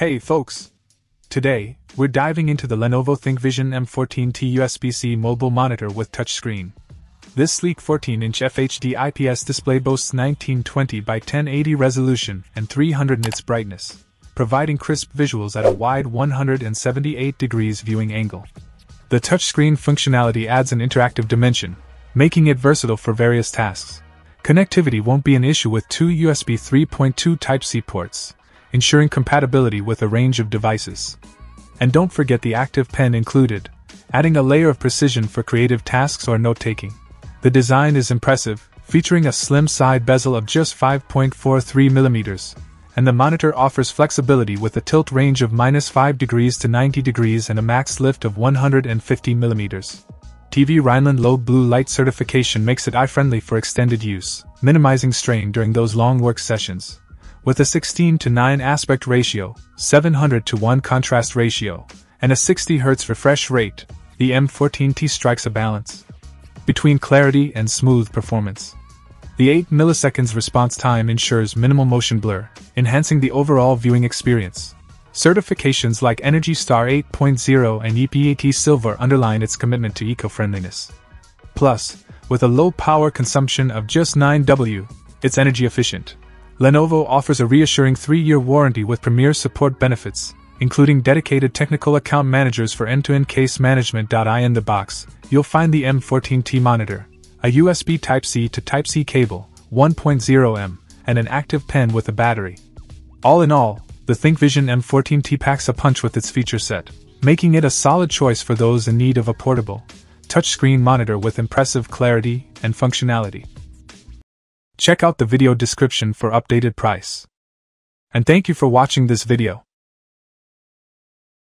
Hey folks! Today, we're diving into the Lenovo ThinkVision M14T USB-C mobile monitor with touchscreen. This sleek 14-inch FHD IPS display boasts 1920 by 1080 resolution and 300 nits brightness, providing crisp visuals at a wide 178 degrees viewing angle. The touchscreen functionality adds an interactive dimension, making it versatile for various tasks. Connectivity won't be an issue with two USB 3.2 Type-C ports, ensuring compatibility with a range of devices. And don't forget the active pen included, adding a layer of precision for creative tasks or note taking. The design is impressive, featuring a slim side bezel of just 5.43mm, and the monitor offers flexibility with a tilt range of minus 5 degrees to 90 degrees and a max lift of 150mm. TV Rheinland low blue light certification makes it eye friendly for extended use, minimizing strain during those long work sessions with a 16 to 9 aspect ratio, 700 to 1 contrast ratio, and a 60 Hz refresh rate, the M14T strikes a balance between clarity and smooth performance. The 8 milliseconds response time ensures minimal motion blur, enhancing the overall viewing experience. Certifications like Energy Star 8.0 and EPEAT Silver underline its commitment to eco-friendliness. Plus, with a low power consumption of just 9W, it's energy efficient. Lenovo offers a reassuring 3-year warranty with premier support benefits, including dedicated technical account managers for end-to-end case management. In the box, you'll find the M14T monitor, a USB Type-C to Type-C cable, 1.0M, and an active pen with a battery. All in all, the ThinkVision M14T packs a punch with its feature set, making it a solid choice for those in need of a portable, touchscreen monitor with impressive clarity and functionality. Check out the video description for updated price. And thank you for watching this video.